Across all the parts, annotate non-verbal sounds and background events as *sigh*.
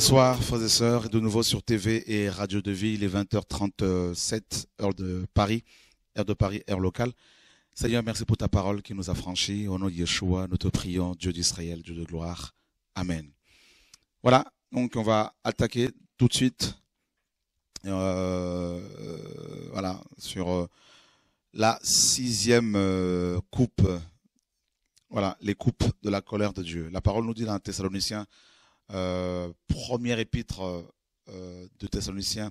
Bonsoir, frères et sœurs, de nouveau sur TV et Radio de Vie, il est 20h37, heure de Paris, heure de Paris, heure locale. Seigneur, merci pour ta parole qui nous a franchis. Au nom de Yeshua, nous te prions, Dieu d'Israël, Dieu de gloire. Amen. Voilà, donc on va attaquer tout de suite euh, voilà, sur euh, la sixième euh, coupe, voilà, les coupes de la colère de Dieu. La parole nous dit dans Thessaloniciens, euh, première épître de Thessaloniciens,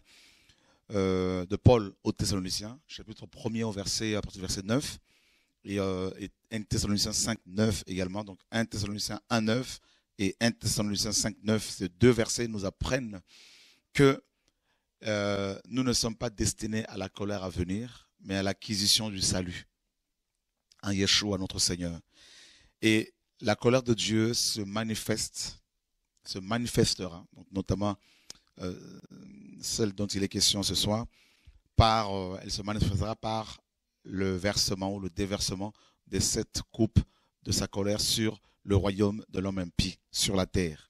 de Paul aux Thessaloniciens, chapitre 1er au verset, à partir du verset 9, et, et 1 Thessaloniciens 5, 9 également, donc 1 Thessaloniciens 1, 9 et 1 Thessaloniciens 5, 9, ces deux versets nous apprennent que euh, nous ne sommes pas destinés à la colère à venir, mais à l'acquisition du salut en Yeshua, notre Seigneur. Et la colère de Dieu se manifeste, se manifestera, notamment euh, celle dont il est question ce soir, par, euh, elle se manifestera par le versement ou le déversement de cette coupe de sa colère sur le royaume de l'homme impie, sur la terre.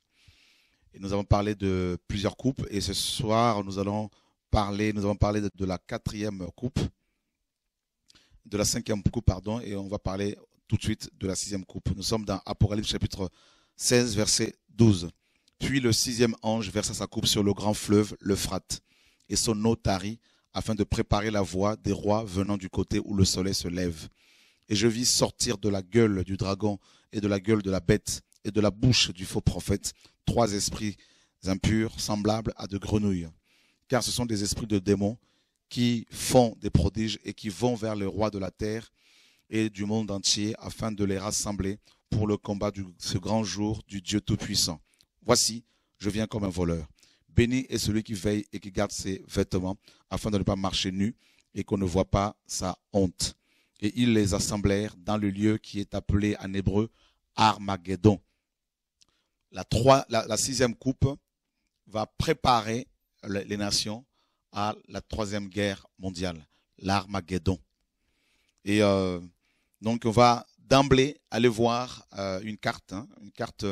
Et nous avons parlé de plusieurs coupes et ce soir nous allons parler, nous avons parlé de, la quatrième coupe, de la cinquième coupe, pardon, et on va parler tout de suite de la sixième coupe. Nous sommes dans Apocalypse chapitre 16, verset 12. Puis le sixième ange versa sa coupe sur le grand fleuve, l'Euphrate, et son eau tarit, afin de préparer la voie des rois venant du côté où le soleil se lève. Et je vis sortir de la gueule du dragon et de la gueule de la bête et de la bouche du faux prophète trois esprits impurs semblables à de grenouilles. Car ce sont des esprits de démons qui font des prodiges et qui vont vers le roi de la terre et du monde entier afin de les rassembler pour le combat de ce grand jour du Dieu Tout-Puissant. Voici, je viens comme un voleur. Béni est celui qui veille et qui garde ses vêtements afin de ne pas marcher nu et qu'on ne voit pas sa honte. Et ils les assemblèrent dans le lieu qui est appelé en hébreu Armageddon, la, sixième coupe va préparer les nations à la troisième guerre mondiale, l'Armageddon. Et euh, donc on va d'emblée aller voir euh, une carte, hein, une carte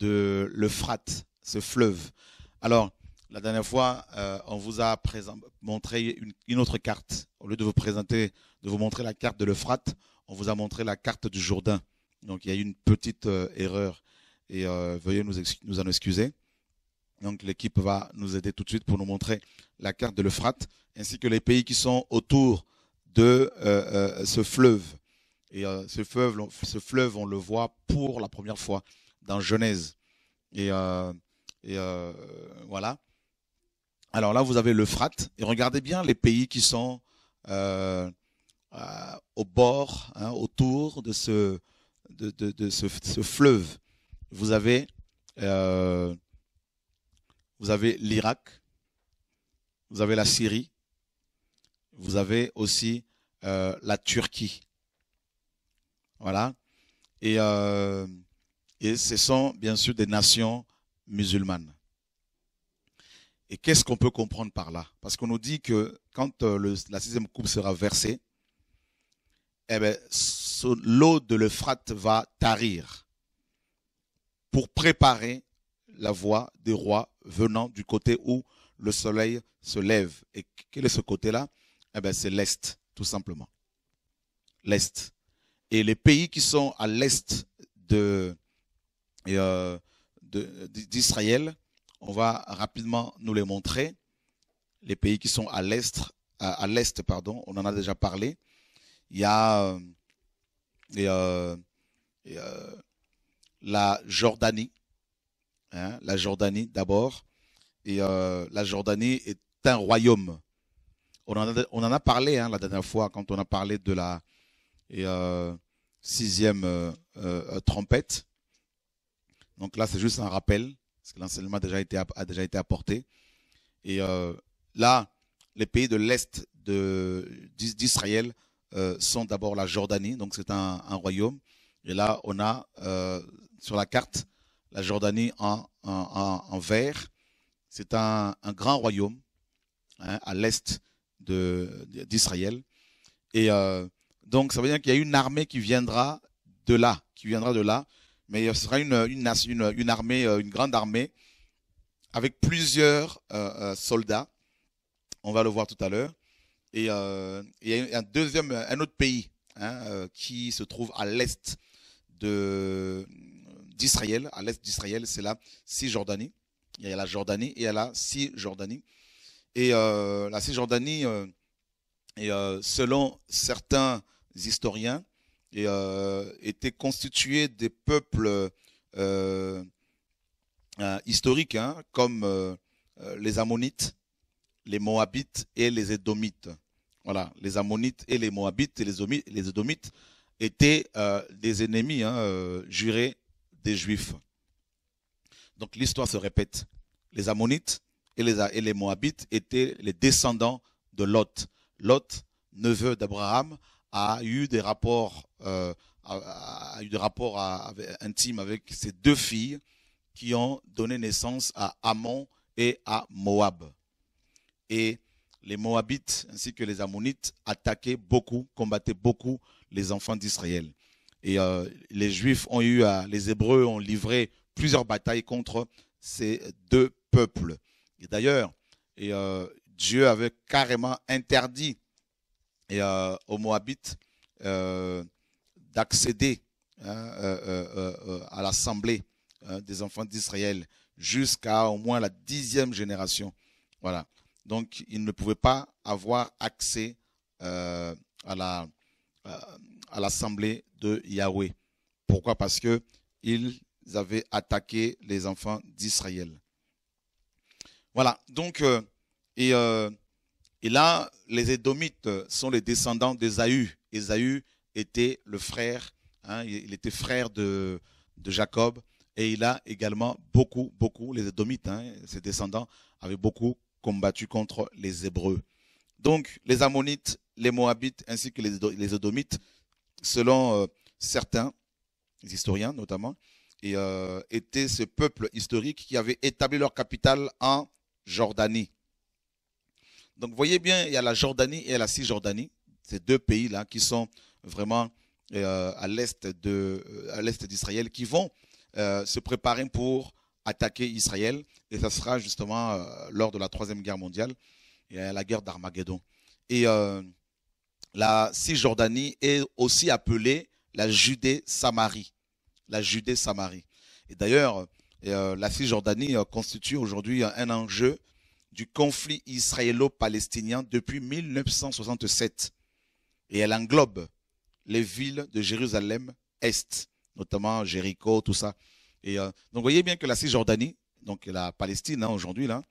de l'Euphrate, ce fleuve. Alors, la dernière fois, euh, on vous a montré une, autre carte. Au lieu de vous présenter, de vous montrer la carte de l'Euphrate, on vous a montré la carte du Jourdain. Donc il y a eu une petite erreur et euh, veuillez nous, nous en excuser. Donc l'équipe va nous aider tout de suite pour nous montrer la carte de l'Euphrate, ainsi que les pays qui sont autour de euh, euh, ce fleuve. Et ce, fleuve, ce fleuve, on le voit pour la première fois dans Genèse. Et, et voilà. Alors là, vous avez l'Euphrate. Et regardez bien les pays qui sont au bord, hein, autour de ce, de, de, ce, fleuve vous avez, euh, vous avez l'Irak, vous avez la Syrie, vous avez aussi euh, la Turquie. Voilà. Et, euh, et ce sont bien sûr des nations musulmanes. Et qu'est-ce qu'on peut comprendre par là? Parce qu'on nous dit que quand le, la sixième coupe sera versée, eh ben, l'eau de l'Euphrate va tarir pour préparer la voie des rois venant du côté où le soleil se lève. Et quel est ce côté-là? Eh bien, c'est l'Est, tout simplement. L'Est. Et les pays qui sont à l'Est de, euh, d'Israël, on va rapidement nous les montrer. Les pays qui sont à l'Est, à, l'Est, pardon, on en a déjà parlé. Il y a, euh, euh, la Jordanie. Hein, la Jordanie d'abord. Et la Jordanie est un royaume. On en a, parlé hein, la dernière fois quand on a parlé de la sixième trompette. Donc là, c'est juste un rappel, parce que l'enseignement a déjà été, a été apporté. Et là, les pays de l'Est d'Israël sont d'abord la Jordanie, donc c'est un, royaume. Et là, on a sur la carte la Jordanie en, vert. C'est un, grand royaume hein, à l'est d'Israël. Et euh, donc, ça veut dire qu'il y a une armée qui viendra de là, qui viendra de là. Mais ce sera une, une, armée, euh, une grande armée avec plusieurs soldats. On va le voir tout à l'heure. Et, il y a un deuxième, un autre pays hein, qui se trouve à l'est d'Israël. À l'est d'Israël, c'est la Cisjordanie. Il y a la Jordanie et il y a la Cisjordanie. Et la Cisjordanie, et, selon certains historiens, et, euh, étaient constitués des peuples euh, euh, historiques, hein, comme les Ammonites, les Moabites et les Édomites. Voilà, les Ammonites et les Moabites et les, étaient des ennemis hein, jurés des Juifs. Donc l'histoire se répète. Les Ammonites et les Moabites étaient les descendants de Lot. Lot, neveu d'Abraham, a eu des rapports, euh, a, eu des rapports intimes avec ses deux filles qui ont donné naissance à Ammon et à Moab. Et les Moabites ainsi que les Ammonites attaquaient beaucoup, combattaient beaucoup les enfants d'Israël. Et euh, les Juifs ont eu, les Hébreux ont livré plusieurs batailles contre ces deux peuples. Et d'ailleurs, euh, Dieu avait carrément interdit et, euh, aux Moabites euh, d'accéder hein, euh, à l'assemblée hein, des enfants d'Israël jusqu'à au moins la dixième génération. Voilà. Donc, ils ne pouvaient pas avoir accès à la à l'assemblée de Yahweh. Pourquoi? Parce que ils avaient attaqué les enfants d'Israël. Voilà. Donc, et et là, les Édomites sont les descendants d'Ésaü. Ésaü était le frère, hein, il était frère de, Jacob, et il a également beaucoup, beaucoup, les Édomites, hein, ses descendants, avaient beaucoup combattu contre les Hébreux. Donc, les Ammonites, les Moabites, ainsi que les, les Édomites, selon euh, certains historiens notamment, euh, étaient ce peuple historique qui avait établi leur capitale en Jordanie. Donc, voyez bien, il y a la Jordanie et la Cisjordanie, ces deux pays-là qui sont vraiment euh, à l'est de, euh, à l'est d'Israël, qui vont euh, se préparer pour attaquer Israël. Et ça sera justement lors de la troisième guerre mondiale, et la guerre d'Armageddon. Et la Cisjordanie est aussi appelée la Judée-Samarie. La Judée-Samarie. Et d'ailleurs, la Cisjordanie constitue aujourd'hui un enjeu du conflit israélo-palestinien depuis 1967. Et elle englobe les villes de Jérusalem-Est, notamment Jéricho, tout ça. Et euh, donc, vous voyez bien que la Cisjordanie, donc la Palestine hein, aujourd'hui, là,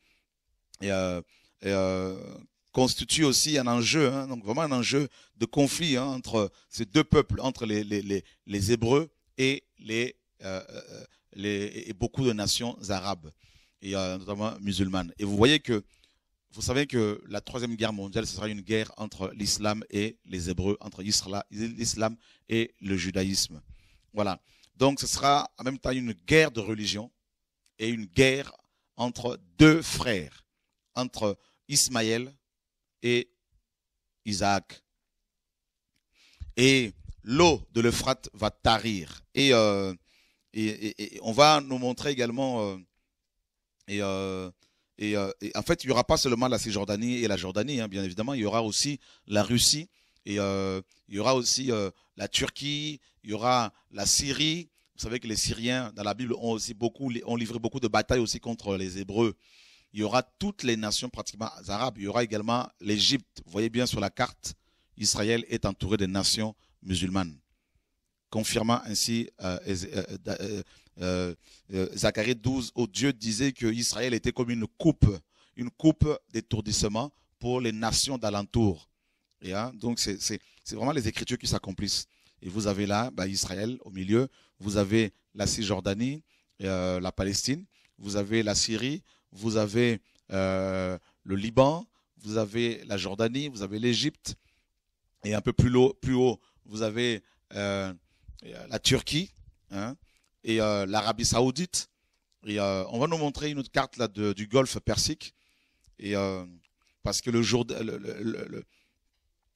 euh, euh, constitue aussi un enjeu, hein, donc vraiment un enjeu de conflit hein, entre ces deux peuples, entre les, les, les, Hébreux et, les, les, et beaucoup de nations arabes et euh, notamment musulmane. Et vous voyez que, vous savez que la troisième guerre mondiale, ce sera une guerre entre l'islam et les Hébreux, entre l'islam et le judaïsme. Voilà. Donc ce sera en même temps une guerre de religion et une guerre entre deux frères, entre Ismaël et Isaac. Et l'eau de l'Euphrate va tarir. Et, euh, et, on va nous montrer également euh, euh, et, en fait, il n'y aura pas seulement la Cisjordanie et la Jordanie, hein, bien évidemment, il y aura aussi la Russie, et euh, il y aura aussi la Turquie, il y aura la Syrie. Vous savez que les Syriens, dans la Bible, ont aussi beaucoup, ont livré beaucoup de batailles aussi contre les Hébreux. Il y aura toutes les nations pratiquement arabes. Il y aura également l'Égypte. Vous voyez bien sur la carte, Israël est entouré des nations musulmanes confirmant ainsi euh, euh, Zacharie 12, où Dieu disait que Israël était comme une coupe, une coupe d'étourdissement pour les nations d'alentour. Et hein, donc c'est vraiment les Écritures qui s'accomplissent. Et vous avez là bah, Israël au milieu, vous avez la Cisjordanie, euh, la Palestine, vous avez la Syrie, vous avez le Liban, vous avez la Jordanie, vous avez l'Égypte, et un peu plus haut, plus haut vous avez la Turquie. Hein, et euh, l'Arabie Saoudite. Et euh, on va nous montrer une autre carte là du Golfe Persique. Et euh, parce que le jour, le, le,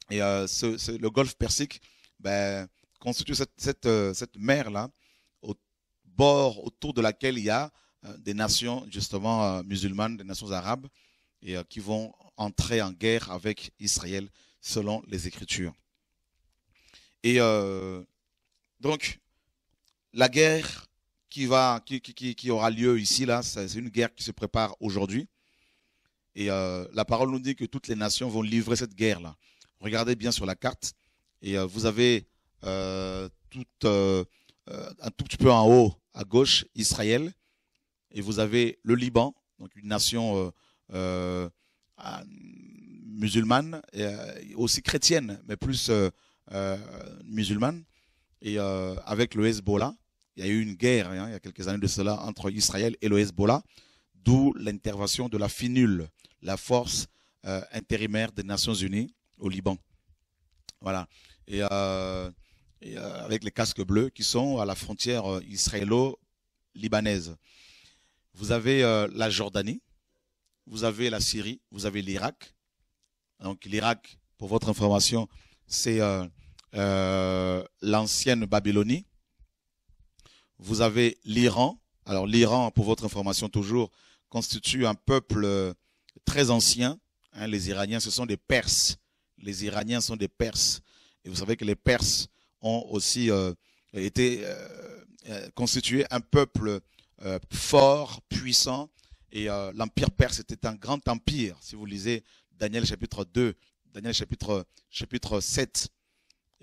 et ce, le Golfe Persique ben, constitue cette, cette, cette mer là au bord autour de laquelle il y a des nations justement musulmanes, des nations arabes, et qui vont entrer en guerre avec Israël selon les Écritures. Et donc, la guerre qui, aura lieu ici, là, c'est une guerre qui se prépare aujourd'hui. Et euh, la parole nous dit que toutes les nations vont livrer cette guerre-là. Regardez bien sur la carte. Et euh, vous avez euh, tout, un tout petit peu en haut à gauche Israël. Et vous avez le Liban, donc une nation musulmane, aussi chrétienne, mais plus musulmane. Et avec le Hezbollah, il y a eu une guerre hein, il y a quelques années de cela entre Israël et le Hezbollah, d'où l'intervention de la FINUL, la force euh, intérimaire des Nations Unies au Liban. Voilà. Et, euh, euh, avec les casques bleus qui sont à la frontière israélo-libanaise. Vous avez la Jordanie, vous avez la Syrie, vous avez l'Irak. Donc l'Irak, pour votre information, c'est l'ancienne Babylonie. Vous avez l'Iran. Alors l'Iran, pour votre information toujours, constitue un peuple très ancien. Hein, les Iraniens, ce sont des Perses. Les Iraniens sont des Perses. Et vous savez que les Perses ont aussi euh, été euh, euh, constitués un peuple fort, puissant. Et l'empire perse était un grand empire. Si vous lisez Daniel chapitre 2, Daniel chapitre, chapitre 7,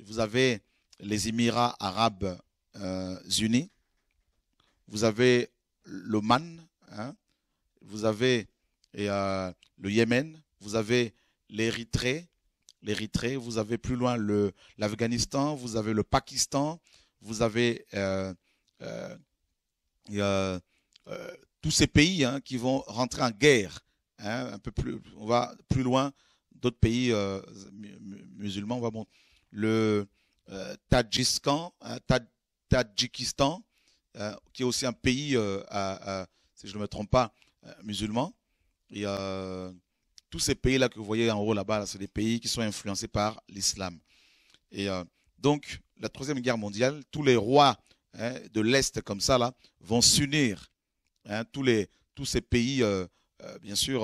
vous avez les Émirats arabes unis. Vous avez l'Oman. Hein, vous avez euh, le Yémen, vous avez l'Érythrée, l'Érythrée, vous avez plus loin l'Afghanistan, vous avez le Pakistan, vous avez euh, euh, tous ces pays hein, qui vont rentrer en guerre. Hein, un peu plus, on va plus loin, d'autres pays musulmans, on va le Tadjikistan, hein, Tadjikistan, qui est aussi un pays, si je ne me trompe pas, musulman. Et euh, tous ces pays-là que vous voyez en haut là-bas, c'est des pays qui sont influencés par l'islam. Et euh, donc, la Troisième Guerre mondiale, tous les rois hein, de l'Est comme ça là, vont s'unir. Hein, tous, les, tous ces pays, euh, bien sûr,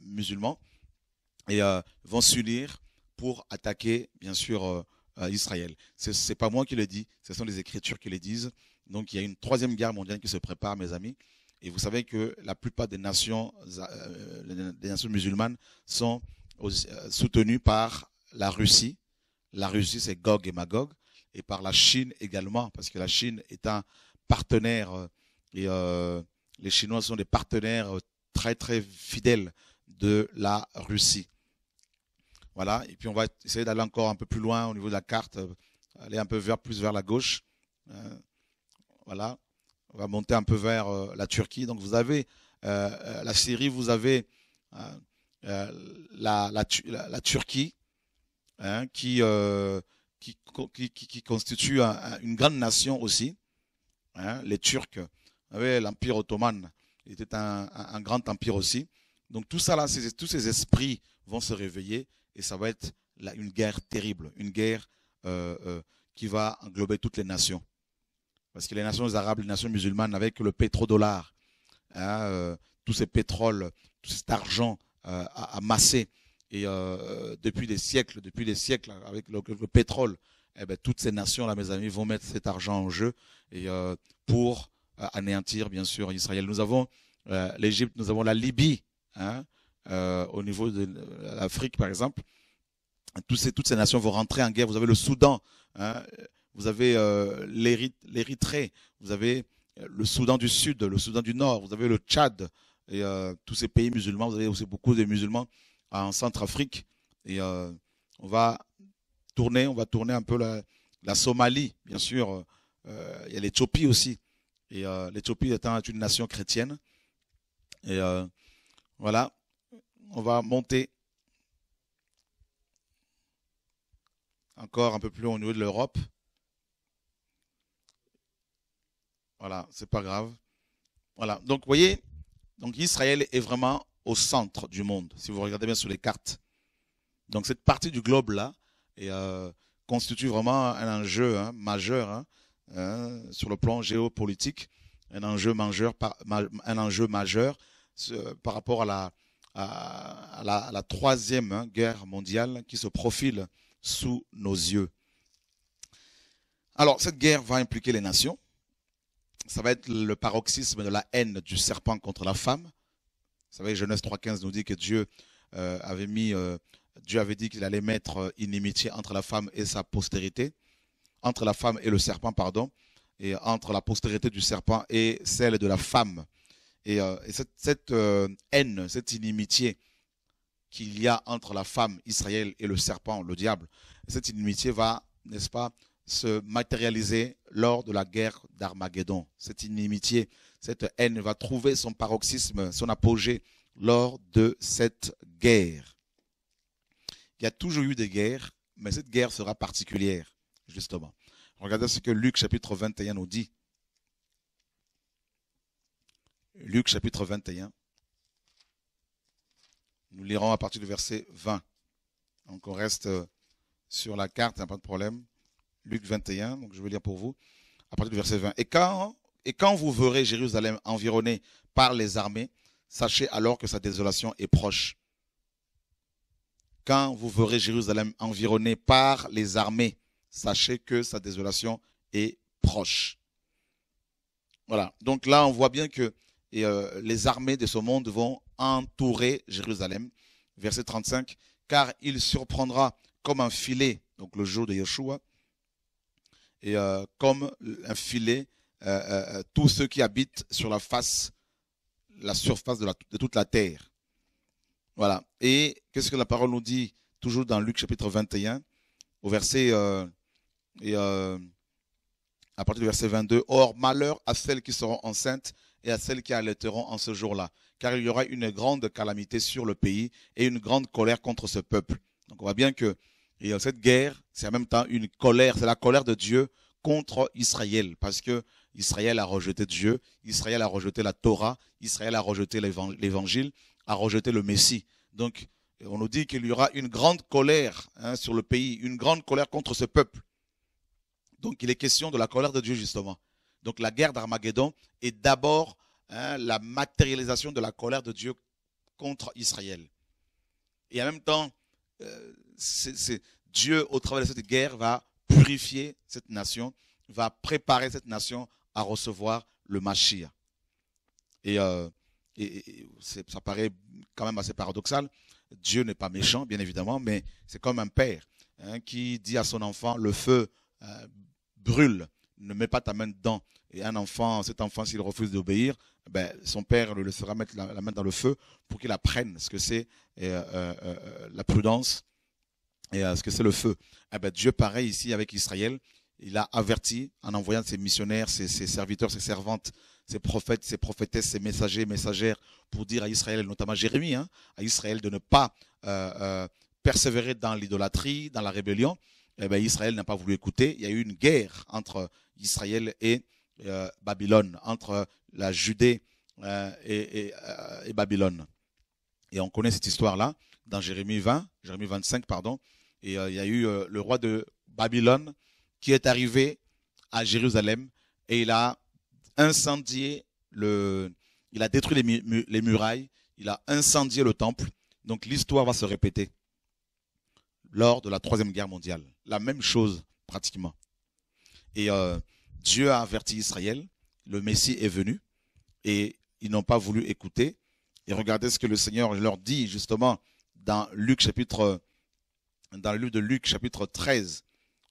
musulmans, et vont s'unir pour attaquer, bien sûr, Israël. Ce n'est pas moi qui le dis, ce sont les Écritures qui le disent. Donc, il y a une Troisième Guerre mondiale qui se prépare, mes amis. Et vous savez que la plupart des nations, euh, des nations musulmanes sont euh, soutenues par la Russie. La Russie, c'est Gog et Magog. Et par la Chine également, parce que la Chine est un partenaire, euh, et les Chinois sont des partenaires très très fidèles de la Russie. Voilà, et puis on va essayer d'aller encore un peu plus loin au niveau de la carte, aller un peu vers, plus vers la gauche. Voilà, on va monter un peu vers euh, la Turquie. Donc vous avez euh, euh, la Syrie, vous avez la, Turquie, hein, qui, constitue une grande nation aussi. Hein, les Turcs, l'Empire ottoman était un, grand empire aussi. Donc tout ça tous ces esprits vont se réveiller et ça va être une guerre terrible, une guerre qui va englober toutes les nations. Parce que les nations arabes, les nations musulmanes, avec le pétrodollar, hein, euh, tous ces pétroles, tout cet argent euh, amassé, et euh, depuis des siècles, depuis des siècles, avec le, pétrole, eh ben, toutes ces nations-là, mes amis, vont mettre cet argent en jeu et pour anéantir, bien sûr, Israël. Nous avons l'Égypte, nous avons la Libye, hein, au niveau de l'Afrique, par exemple. ces, toutes ces nations vont rentrer en guerre. Vous avez le Soudan. Hein, vous avez euh, l'Érythrée, vous avez euh, le Soudan du Sud, le Soudan du Nord, vous avez le Tchad et euh, tous ces pays musulmans. Vous avez aussi beaucoup de musulmans en Centrafrique. Et on va tourner, on va tourner un peu la, Somalie, bien sûr. il y a l'Éthiopie aussi. Et l'Éthiopie étant une nation chrétienne. Et voilà, on va monter encore un peu plus au niveau de l'Europe. Voilà, c'est pas grave. Voilà, donc vous voyez, donc Israël est vraiment au centre du monde, si vous regardez bien sur les cartes. Donc cette partie du globe là euh, constitue vraiment un enjeu hein, majeur hein, hein, sur le plan géopolitique. un enjeu majeur, un enjeu majeur par rapport à la, à la, troisième hein, guerre mondiale qui se profile sous nos yeux. Alors, cette guerre va impliquer les nations. Ça va être le paroxysme de la haine du serpent contre la femme. Vous savez, Genèse 3.15 nous dit que Dieu euh, avait mis, euh, Dieu avait dit qu'il allait mettre inimitié entre la femme et sa postérité, entre la femme et le serpent, pardon, et entre la postérité du serpent et celle de la femme. Et, euh, cette, haine, cette inimitié qu'il y a entre la femme Israël et le serpent, le diable, cette inimitié va, n'est-ce pas, se matérialiser lors de la guerre d'Armageddon. Cette inimitié, cette haine va trouver son paroxysme, son apogée lors de cette guerre. Il y a toujours eu des guerres, mais cette guerre sera particulière, justement. Regardez ce que Luc chapitre 21 nous dit. Luc chapitre 21. Nous lirons à partir du verset 20. Donc on reste sur la carte, a pas de problème. Luc 21, donc je vais lire pour vous, à partir du verset 20. Et quand, et quand vous verrez Jérusalem environnée par les armées, sachez alors que sa désolation est proche. Quand vous verrez Jérusalem environnée par les armées, sachez que sa désolation est proche. Voilà. Donc là, on voit bien que euh, les armées de ce monde vont entourer Jérusalem. Verset 35. Car il surprendra comme un filet, donc le jour de Yeshua, et euh, comme un filet euh, euh, tous ceux qui habitent sur la face, la surface de, toute la terre. Voilà. Et qu'est-ce que la parole nous dit toujours dans Luc chapitre 21, au verset et à partir du verset 22. Or, malheur à celles qui seront enceintes et à celles qui allaiteront en ce jour-là, car il y aura une grande calamité sur le pays et une grande colère contre ce peuple. Donc on voit bien que et cette guerre, c'est en même temps une colère, c'est la colère de Dieu contre Israël, parce que Israël a rejeté Dieu, Israël a rejeté la Torah, Israël a rejeté l'évangile, a rejeté le Messie. Donc, on nous dit qu'il y aura une grande colère hein, sur le pays, une grande colère contre ce peuple. Donc, il est question de la colère de Dieu, justement. Donc, la guerre d'Armageddon est d'abord hein, la matérialisation de la colère de Dieu contre Israël. Et en même temps, euh, Dieu, au travers de cette guerre, va purifier cette nation, va préparer cette nation à recevoir le Mashiach. Et, euh, ça paraît quand même assez paradoxal. Dieu n'est pas méchant, bien évidemment, mais c'est comme un père hein, qui dit à son enfant, le feu euh, brûle, ne mets pas ta main dedans. Et un enfant, cet enfant, s'il refuse d'obéir, ben, son père le laissera mettre la, main dans le feu pour qu'il apprenne ce que c'est la prudence et ce que c'est le feu. Eh ben, Dieu, pareil ici avec Israël, il a averti en envoyant ses missionnaires, ses, serviteurs, ses servantes, ses prophètes, ses prophétesses, ses messagers, messagères, pour dire à Israël, notamment Jérémie, hein, à Israël de ne pas euh, euh, persévérer dans l'idolâtrie, dans la rébellion. Eh ben, Israël n'a pas voulu écouter. Il y a eu une guerre entre Israël et euh, Babylone, entre la Judée et, et Babylone. Et on connaît cette histoire-là dans Jérémie 20, Jérémie 25, pardon. Et euh, il y a eu euh, le roi de Babylone qui est arrivé à Jérusalem et il a incendié le, il a détruit les murailles, il a incendié le temple. Donc l'histoire va se répéter lors de la troisième guerre mondiale. La même chose pratiquement. Et euh, Dieu a averti Israël, le Messie est venu et ils n'ont pas voulu écouter. Et regardez ce que le Seigneur leur dit justement dans Luc chapitre dans le livre de Luc, chapitre 13,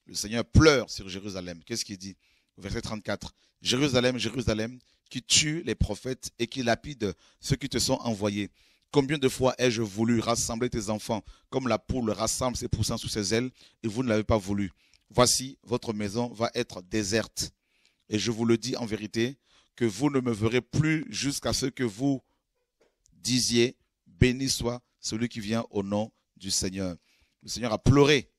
le Seigneur pleure sur Jérusalem. Qu'est-ce qu'il dit Verset 34. Jérusalem, Jérusalem, qui tue les prophètes et qui lapide ceux qui te sont envoyés. Combien de fois ai-je voulu rassembler tes enfants comme la poule rassemble ses poussins sous ses ailes et vous ne l'avez pas voulu? Voici, votre maison va être déserte. Et je vous le dis en vérité, que vous ne me verrez plus jusqu'à ce que vous disiez, béni soit celui qui vient au nom du Seigneur. Le Seigneur a pleuré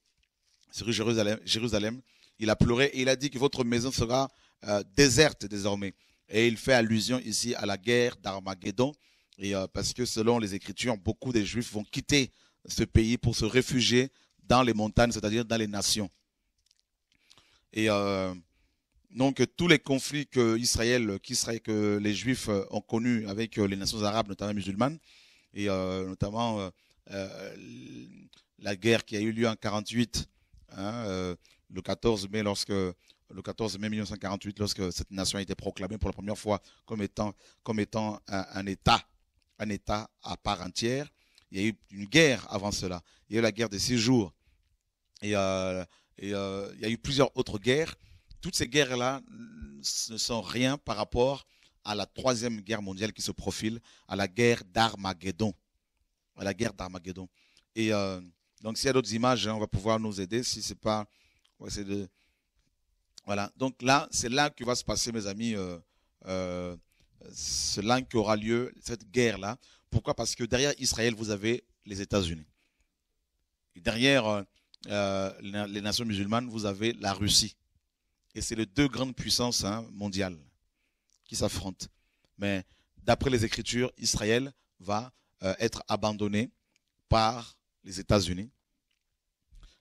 sur Jérusalem. Il a pleuré et il a dit que votre maison sera euh, déserte désormais. Et il fait allusion ici à la guerre d'Armageddon. Euh, parce que selon les Écritures, beaucoup des Juifs vont quitter ce pays pour se réfugier dans les montagnes, c'est-à-dire dans les nations. Et euh, donc tous les conflits que Israël, que les Juifs ont connus avec les nations arabes, notamment musulmanes, et notamment la guerre qui a eu lieu en 48, hein, le 14 mai, lorsque le 14 mai 1948, lorsque cette nation a été proclamée pour la première fois comme étant, comme étant un, État, un État à part entière. Il y a eu une guerre avant cela. Il y a eu la guerre des six jours. Et, euh, euh, il y a eu plusieurs autres guerres. Toutes ces guerres-là ne sont rien par rapport à la troisième guerre mondiale qui se profile, à la guerre d'Armageddon. À la guerre d'Armageddon. Et euh, donc, s'il y a d'autres images, hein, on va pouvoir nous aider. Si c'est pas, voilà, donc là, c'est là que va se passer, mes amis, c'est là qu'aura lieu cette guerre-là. Pourquoi? Parce que derrière Israël, vous avez les États-Unis. derrière euh, les nations musulmanes, vous avez la Russie. Et c'est les deux grandes puissances hein, mondiales qui s'affrontent. Mais d'après les Écritures, Israël va être abandonné par les États-Unis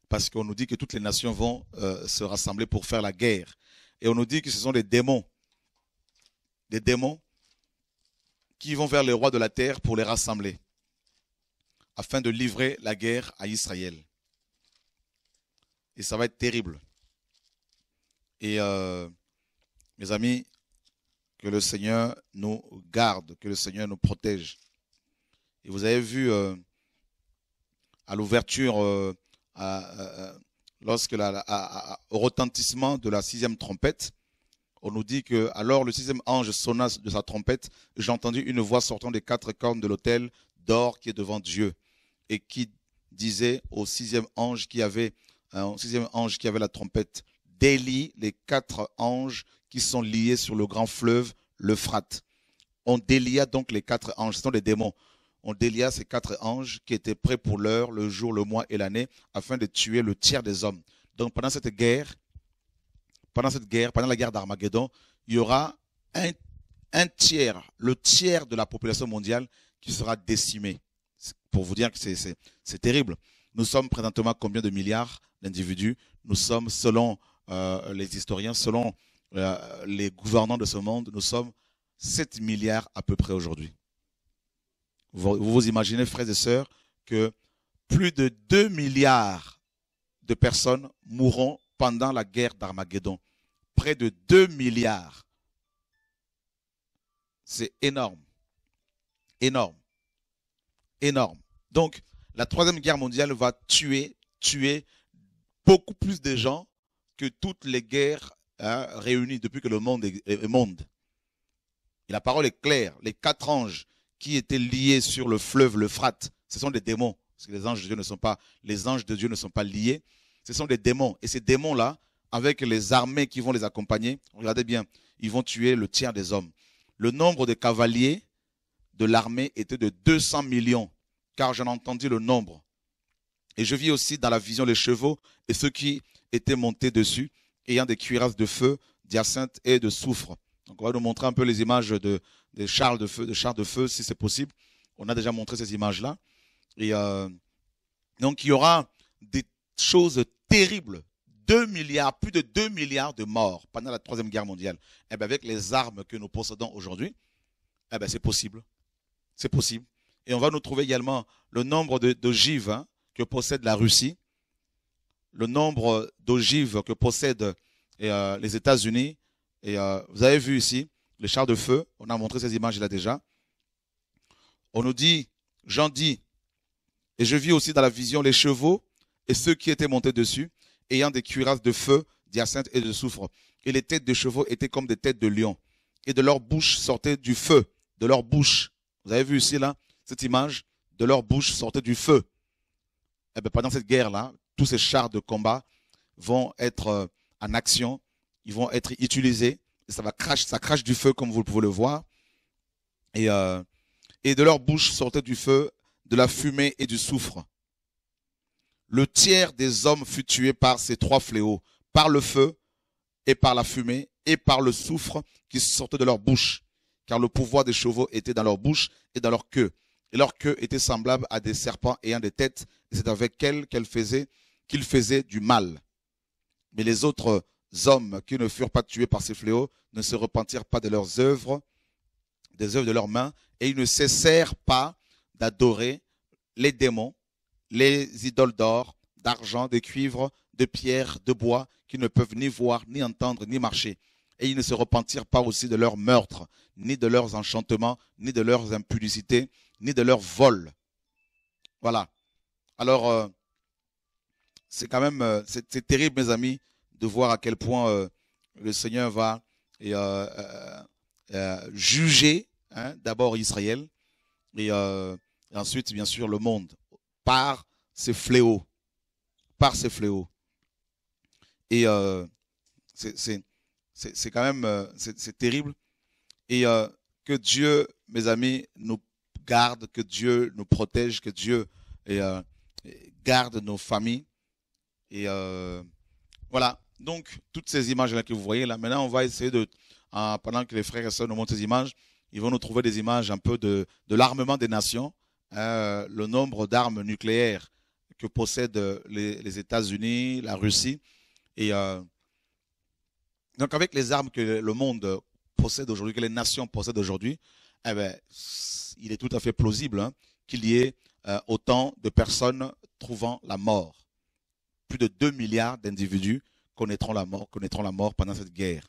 parce qu'on nous dit que toutes les nations vont euh, se rassembler pour faire la guerre. Et on nous dit que ce sont des démons, des démons qui vont vers les rois de la terre pour les rassembler, afin de livrer la guerre à Israël. Et ça va être terrible. Et euh, mes amis, que le Seigneur nous garde, que le Seigneur nous protège. Et vous avez vu euh, à l'ouverture lorsque la, au retentissement de la sixième trompette, on nous dit que alors le sixième ange sonna de sa trompette, j'ai entendu une voix sortant des quatre cornes de l'autel d'or qui est devant Dieu et qui disait au sixième ange qui avait un sixième ange qui avait la trompette, délie les quatre anges qui sont liés sur le grand fleuve l'Euphrate. On délia donc les quatre anges, ce sont des démons on délia ces quatre anges qui étaient prêts pour l'heure, le jour, le mois et l'année, afin de tuer le tiers des hommes. Donc pendant cette guerre, pendant cette guerre, pendant la guerre d'Armageddon, il y aura un, tiers, le tiers de la population mondiale qui sera décimé. Pour vous dire que c'est terrible. Nous sommes présentement combien de milliards d'individus? Nous sommes, selon euh, les historiens, selon euh, les gouvernants de ce monde, nous sommes 7 milliards à peu près aujourd'hui. Vous vous imaginez, frères et sœurs, que plus de 2 milliards de personnes mourront pendant la guerre d'Armageddon. Près de 2 milliards. C'est énorme. Énorme. Énorme. Donc, la troisième guerre mondiale va tuer, tuer beaucoup plus de gens que toutes les guerres hein, réunies depuis que le monde est monde. Et la parole est claire. Les quatre anges qui étaient liés sur le fleuve l'Euphrate, ce sont des démons. Parce que les anges de Dieu ne sont pas, les anges de Dieu ne sont pas liés. Ce sont des démons. Et ces démons-là, avec les armées qui vont les accompagner, regardez bien, ils vont tuer le tiers des hommes. Le nombre de cavaliers de l'armée était de 200 millions, car j'en entendis le nombre. Et je vis aussi dans la vision les chevaux et ceux qui étaient montés dessus, ayant des cuirasses de feu, d'hyacinthe et de soufre. Donc on va nous montrer un peu les images de, des chars de feu, de chars de feu, si c'est possible. On a déjà montré ces images-là. Et euh, donc, il y aura des choses terribles. 2 milliards, plus de 2 milliards de morts pendant la Troisième Guerre mondiale. Eh bien, avec les armes que nous possédons aujourd'hui, eh bien, c'est possible. C'est possible. Et on va nous trouver également le nombre d'ogives hein, que possède la Russie, le nombre d'ogives que possèdent euh, les États-Unis. Et euh, vous avez vu ici, les chars de feu. On a montré ces images-là déjà. On nous dit, Jean dit, et je vis aussi dans la vision les chevaux et ceux qui étaient montés dessus, ayant des cuirasses de feu, d'hyacinthe et de soufre. Et les têtes des chevaux étaient comme des têtes de lions. Et de leur bouche sortait du feu. De leur bouche. Vous avez vu ici, là, cette image De leur bouche sortait du feu. Eh bien, pendant cette guerre-là, tous ces chars de combat vont être euh, en action. Ils vont être utilisés ça va crache, ça crache du feu comme vous pouvez le voir. Et, euh, et de leur bouche sortait du feu, de la fumée et du soufre. Le tiers des hommes fut tué par ces trois fléaux, par le feu et par la fumée et par le soufre qui sortait de leur bouche, car le pouvoir des chevaux était dans leur bouche et dans leur queue. Et leur queue était semblable à des serpents ayant des têtes, et c'est avec elles qu'elle faisait, qu'ils faisaient du mal. Mais les autres hommes qui ne furent pas tués par ces fléaux ne se repentirent pas de leurs œuvres, des œuvres de leurs mains, et ils ne cessèrent pas d'adorer les démons, les idoles d'or, d'argent, de cuivre, de pierre, de bois, qui ne peuvent ni voir, ni entendre, ni marcher. Et ils ne se repentirent pas aussi de leurs meurtres, ni de leurs enchantements, ni de leurs impudicités, ni de leurs vols. Voilà. Alors, euh, c'est quand même, euh, c'est terrible, mes amis, de voir à quel point euh, le Seigneur va juger hein, d'abord Israël et, ensuite, bien sûr, le monde par ces fléaux, par ces fléaux. Et c'est quand même, c'est terrible. Et que Dieu, mes amis, nous garde, que Dieu nous protège, que Dieu garde nos familles. Et euh, voilà. Donc, toutes ces images-là que vous voyez là, maintenant, on va essayer de, pendant que les frères et sœurs nous montrent ces images, ils vont nous trouver des images un peu de, l'armement des nations, hein, le nombre d'armes nucléaires que possèdent les, États-Unis, la Russie. Et euh, donc, avec les armes que le monde possède aujourd'hui, que les nations possèdent aujourd'hui, eh ben, il est tout à fait plausible hein, qu'il y ait euh, autant de personnes trouvant la mort plus de 2 milliards d'individus connaîtront la mort pendant cette guerre.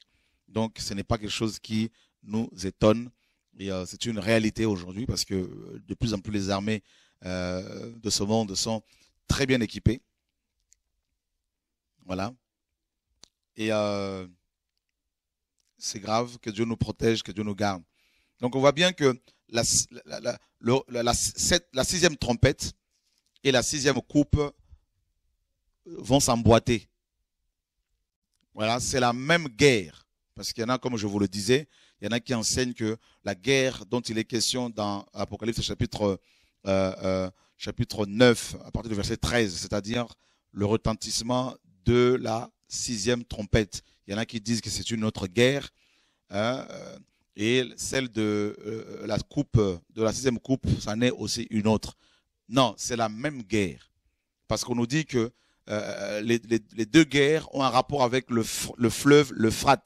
Donc ce n'est pas quelque chose qui nous étonne. Euh, c'est une réalité aujourd'hui parce que euh, de plus en plus les armées euh, de ce monde sont très bien équipées. Voilà. Et c'est grave que Dieu nous protège, que Dieu nous garde. Donc on voit bien que la sixième trompette et la sixième coupe vont s'emboîter. Voilà, c'est la même guerre. Parce qu'il y en a, comme je vous le disais, il y en a qui enseignent que la guerre dont il est question dans Apocalypse chapitre, euh, euh, chapitre 9, à partir du verset 13, c'est-à-dire le retentissement de la sixième trompette. Il y en a qui disent que c'est une autre guerre. Hein, euh, et celle de la coupe, de la sixième coupe, c'en est aussi une autre. Non, c'est la même guerre. Parce qu'on nous dit que euh, les, deux guerres ont un rapport avec le, fleuve, le Frat.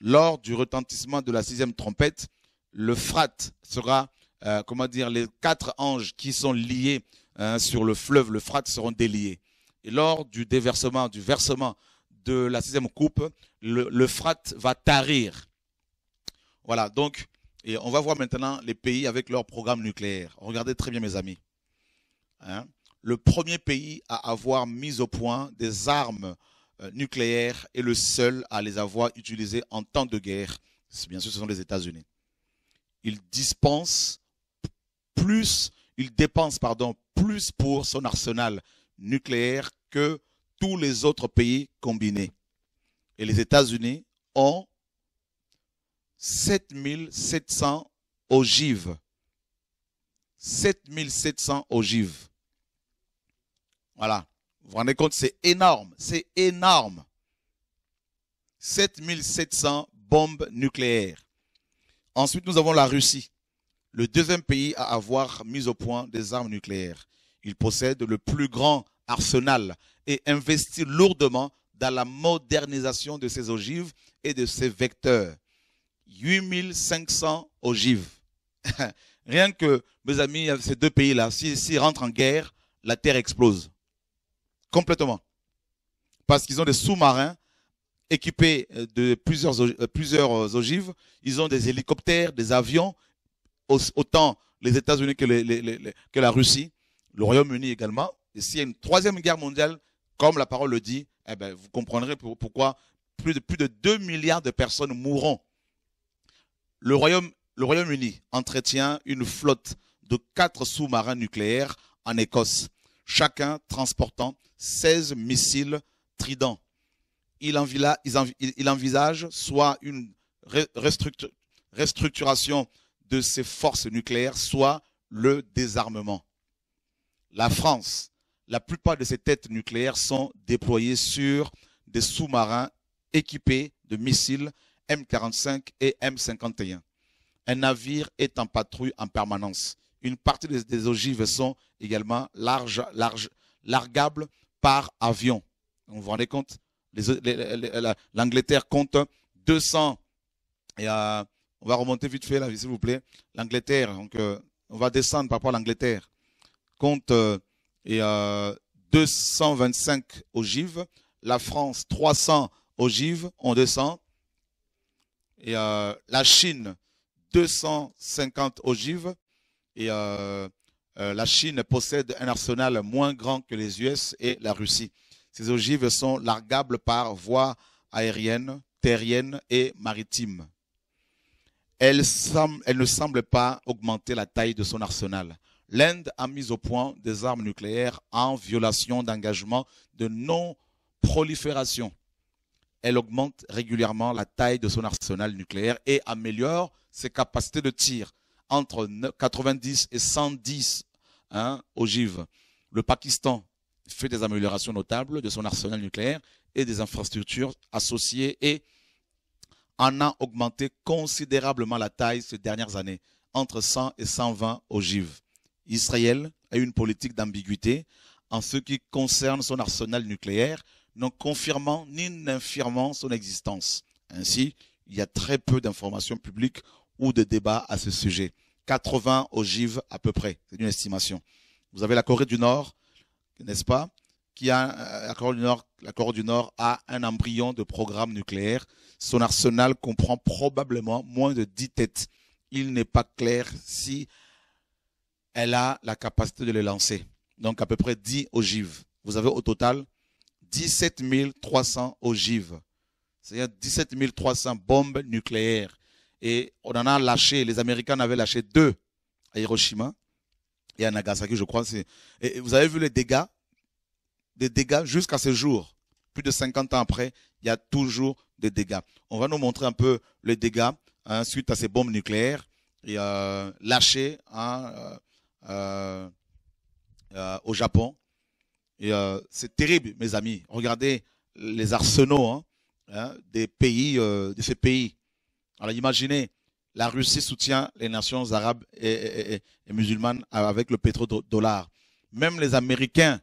Lors du retentissement de la sixième trompette, le Frat sera, euh, comment dire, les quatre anges qui sont liés hein, sur le fleuve, le Frat, seront déliés. Et lors du déversement, du versement de la sixième coupe, le, le va tarir. Voilà, donc, et on va voir maintenant les pays avec leur programme nucléaire. Regardez très bien, mes amis. Hein le premier pays à avoir mis au point des armes euh, nucléaires et le seul à les avoir utilisées en temps de guerre, bien sûr, ce sont les États-Unis. Il dispense plus, dépense pardon, plus pour son arsenal nucléaire que tous les autres pays combinés. Et les États-Unis ont 7700 ogives. 7700 ogives. Voilà. Vous vous rendez compte, c'est énorme. C'est énorme. 7700 bombes nucléaires. Ensuite, nous avons la Russie, le deuxième pays à avoir mis au point des armes nucléaires. Il possède le plus grand arsenal et investit lourdement dans la modernisation de ses ogives et de ses vecteurs. 8500 ogives. *laughs* Rien que, mes amis, ces deux pays-là, s'ils rentrent en guerre, la Terre explose. Complètement. Parce qu'ils ont des sous-marins équipés euh, de plusieurs, euh, plusieurs euh, ogives. Ils ont des hélicoptères, des avions, autant les États-Unis que, la Russie, le Royaume-Uni également. Et s'il y a une troisième guerre mondiale, comme la parole le dit, eh ben, vous comprendrez pourquoi plus de, plus de 2 milliards de personnes mourront. Le Royaume, le Royaume-Uni entretient une flotte de quatre sous-marins nucléaires en Écosse, chacun transportant 16 missiles Trident. Il, envisage soit une restructuration de ses forces nucléaires, soit le désarmement. La France, la plupart de ses têtes nucléaires sont déployées sur des sous-marins équipés de missiles M45 et M51. Un navire est en patrouille en permanence. Une partie des, ogives sont également largables par avion. Vous vous rendez compte? L'Angleterre compte 200 et on va remonter vite fait là, s'il vous plaît. L'Angleterre, donc on va descendre par rapport à l'Angleterre, compte et 225 ogives. La France 300 ogives, on descend. La Chine 250 ogives. Euh, la Chine possède un arsenal moins grand que les US et la Russie. Ces ogives sont largables par voie aérienne, terrienne et maritime. Elle, elle ne semble pas augmenter la taille de son arsenal. L'Inde a mis au point des armes nucléaires en violation d'engagement de non-prolifération. Elle augmente régulièrement la taille de son arsenal nucléaire et améliore ses capacités de tir entre 90 et 110 hein, ogives. Le Pakistan fait des améliorations notables de son arsenal nucléaire et des infrastructures associées et en a augmenté considérablement la taille ces dernières années, entre 100 et 120 ogives. Israël a une politique d'ambiguïté en ce qui concerne son arsenal nucléaire, non confirmant ni n'infirmant son existence. Ainsi, il y a très peu d'informations publiques ou de débats à ce sujet. 80 ogives à peu près, c'est une estimation. Vous avez la Corée du Nord, n'est-ce pas, qui a euh, la Corée, du Nord, la du Nord a un embryon de programme nucléaire. Son arsenal comprend probablement moins de 10 têtes. Il n'est pas clair si elle a la capacité de les lancer. Donc à peu près 10 ogives. Vous avez au total 17 300 ogives. C'est-à-dire 17 300 bombes nucléaires et on en a lâché, les Américains en avaient lâché deux à Hiroshima et à Nagasaki, je crois. Et vous avez vu les dégâts? Des dégâts jusqu'à ce jour. Plus de 50 ans après, il y a toujours des dégâts. On va nous montrer un peu les dégâts hein, suite à ces bombes nucléaires et, euh, lâchées hein, euh, euh, au Japon. C'est terrible, mes amis. Regardez les arsenaux hein, des pays, de ces pays. Alors imaginez, la Russie soutient les nations arabes et, musulmanes avec le pétrodollar. Même les Américains,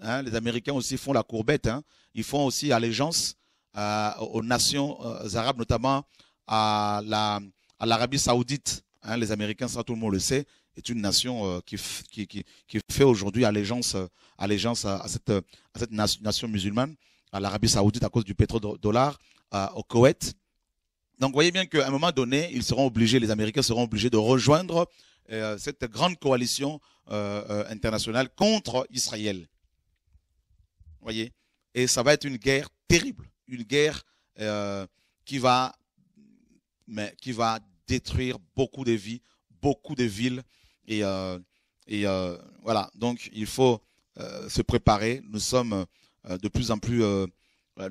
hein, les Américains aussi font la courbette. Hein. Ils font aussi allégeance euh, aux nations euh, arabes, notamment à l'Arabie saoudite. Hein. les Américains, ça tout le monde le sait, est une nation euh, qui, fait aujourd'hui allégeance, à, cette nation, musulmane, à l'Arabie saoudite à cause du pétrodollar, au Koweït. Donc, vous voyez bien qu'à un moment donné, ils seront obligés, les Américains seront obligés de rejoindre euh, cette grande coalition euh, euh, internationale contre Israël. Vous voyez? Et ça va être une guerre terrible, une guerre qui va, qui va détruire beaucoup de vies, beaucoup de villes. Et, et voilà, donc il faut se préparer. Nous sommes de plus en plus,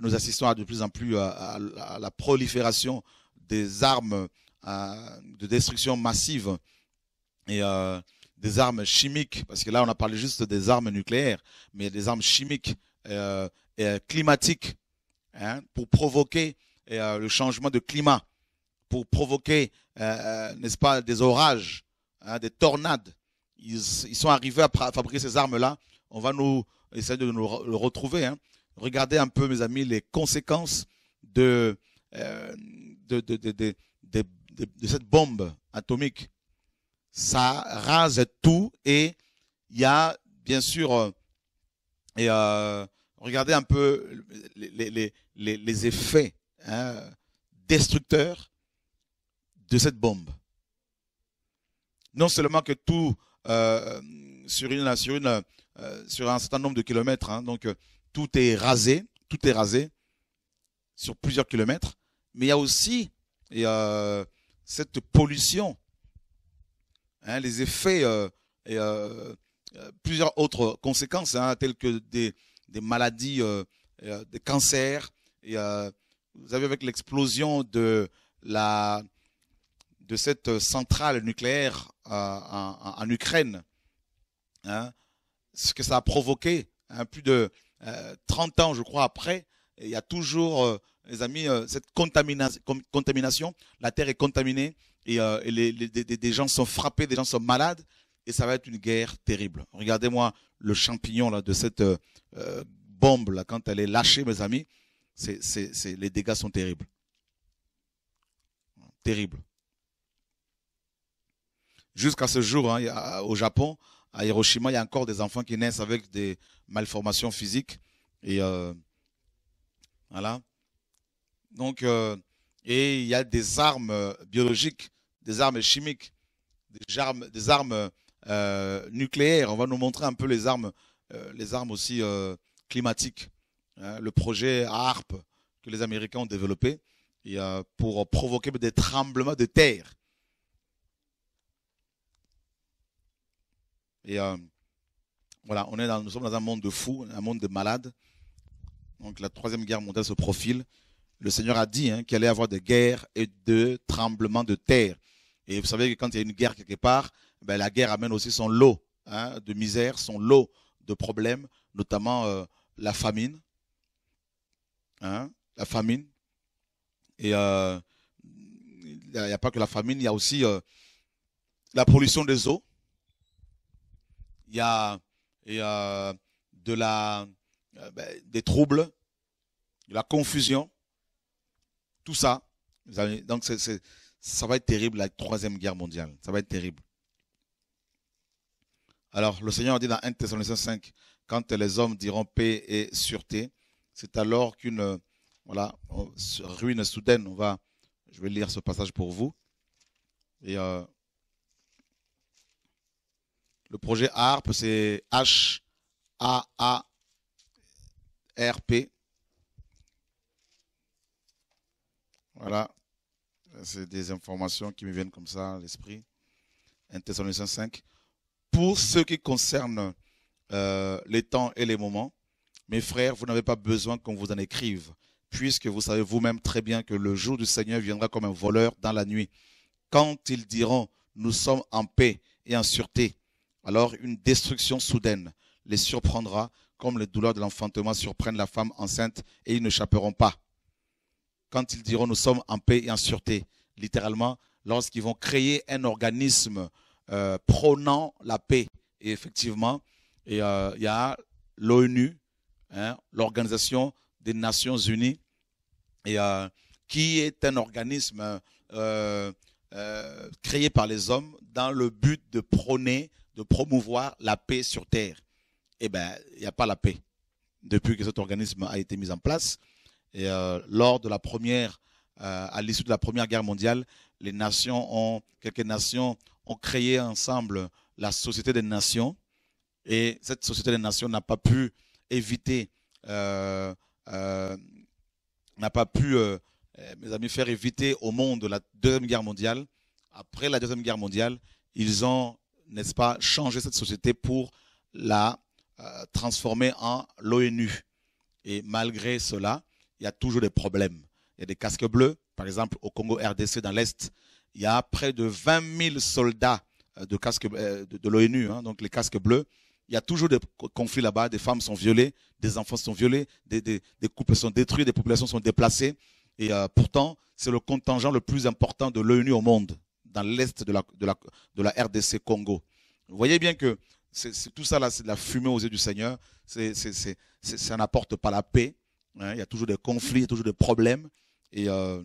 nous assistons à de plus en plus à la prolifération des armes euh, de destruction massive et euh, des armes chimiques, parce que là on a parlé juste des armes nucléaires, mais des armes chimiques euh, et climatiques hein, pour provoquer le changement de climat, pour provoquer, n'est-ce pas, des orages, hein, des tornades. Ils, sont arrivés à fabriquer ces armes-là. On va nous essayer de nous le retrouver. Hein. Regardez un peu, mes amis, les conséquences de, de, cette bombe atomique. Ça rase tout et il y a bien sûr, euh, euh, regardez un peu les, effets hein, destructeurs de cette bombe. Non seulement que tout euh, sur un certain nombre de kilomètres, hein, donc tout est rasé, tout est rasé sur plusieurs kilomètres, mais il y a aussi euh, cette pollution, hein, les effets euh, euh, plusieurs autres conséquences, hein, telles que des, maladies, des cancers. Vous avez avec l'explosion de de cette centrale nucléaire en, Ukraine, hein, ce que ça a provoqué, plus de 30 ans, je crois, après, il y a toujours les amis, euh, cette contamination, la terre est contaminée et, euh, des, gens sont frappés, des gens sont malades et ça va être une guerre terrible. Regardez-moi le champignon là, de cette euh, bombe là, quand elle est lâchée, mes amis. les dégâts sont terribles. Terribles. Jusqu'à ce jour, hein, au Japon, à Hiroshima, il y a encore des enfants qui naissent avec des malformations physiques. Et voilà. Donc, euh, et il y a des armes euh, biologiques, des armes chimiques, des armes, armes nucléaires. On va nous montrer un peu les armes, les armes aussi climatiques. Hein. le projet ARP que les Américains ont développé pour provoquer des tremblements de terre. Et euh, voilà, nous sommes dans un monde de fous, un monde de malades. Donc la troisième guerre mondiale se profile. Le Seigneur a dit hein, qu'il allait y avoir des guerres et de tremblements de terre. Et vous savez que quand il y a une guerre quelque part, ben, la guerre amène aussi son lot hein, de misère, son lot de problèmes, notamment euh, la famine. Hein, la famine. Et euh, il n'y a, pas que la famine, il y a aussi la pollution des eaux il y a, de la, euh, ben, des troubles, de la confusion, tout ça. Donc ça va être terrible la troisième guerre mondiale. Ça va être terrible. Alors le Seigneur dit dans 1 Thessaloniciens 5, quand les hommes diront paix et sûreté, c'est alors qu'une voilà, ruine soudaine, on va, je vais lire ce passage pour vous. Et euh, le projet ARP, c'est H-A-A-R-P. Voilà. C'est des informations qui me viennent comme ça à l'esprit. 1 Thessaloniciens 5. Pour ce qui concerne euh, les temps et les moments, mes frères, vous n'avez pas besoin qu'on vous en écrive, puisque vous savez vous-même très bien que le jour du Seigneur viendra comme un voleur dans la nuit. Quand ils diront, nous sommes en paix et en sûreté, alors une destruction soudaine les surprendra comme les douleurs de l'enfantement surprennent la femme enceinte et ils n'échapperont pas. Quand ils diront nous sommes en paix et en sûreté, littéralement, lorsqu'ils vont créer un organisme euh, prônant la paix. Et effectivement, euh, il y a l'ONU, hein, l'Organisation des Nations Unies, euh, qui est un organisme créé par les hommes dans le but de prôner de promouvoir la paix sur Terre. Eh bien, il n'y a pas la paix depuis que cet organisme a été mis en place. Et euh, lors de la première, euh, à l'issue de la première guerre mondiale, les nations ont, quelques nations ont créé ensemble la Société des Nations. Et cette Société des Nations n'a pas pu éviter, euh, n'a pas pu, mes amis, faire éviter au monde la Deuxième Guerre mondiale. Après la Deuxième Guerre mondiale, ils ont n'est-ce pas, changer cette société pour la transformer en l'ONU. Et malgré cela, il y a toujours des problèmes. Il y a des casques bleus, par exemple au Congo RDC dans l'Est, il y a près de 20 000 soldats euh, de, casques, euh, de, l'ONU, hein, donc les casques bleus. Il y a toujours des conflits là-bas, des femmes sont violées, des enfants sont violés, des, couples sont détruits, des populations sont déplacées. Et pourtant, c'est le contingent le plus important de l'ONU au monde dans l'est de la, de, la, de la RDC Congo. Vous voyez bien que c'est, tout ça, là, c'est de la fumée aux yeux du Seigneur. C'est, ça n'apporte pas la paix. Hein. Il y a toujours des conflits, toujours des problèmes. Et euh,